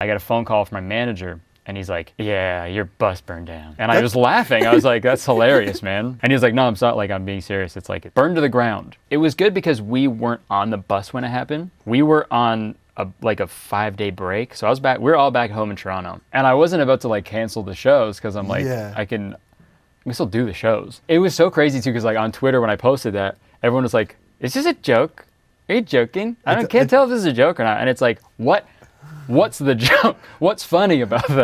I got a phone call from my manager and he's like, "Yeah, your bus burned down." And I was laughing. I was like, "That's hilarious, man." And he's like, "No, I'm not like I'm being serious. It's like it burned to the ground." It was good because we weren't on the bus when it happened. We were on a like a 5-day break. So I was back we are all back home in Toronto. And I wasn't about to like cancel the shows cuz I'm like Yeah. I can we still do the shows. It was so crazy too cuz like on Twitter when I posted that, everyone was like, "Is this a joke? Are you joking? I don't, can't tell if this is a joke or not." And it's like, "What what's the joke? What's funny about that?"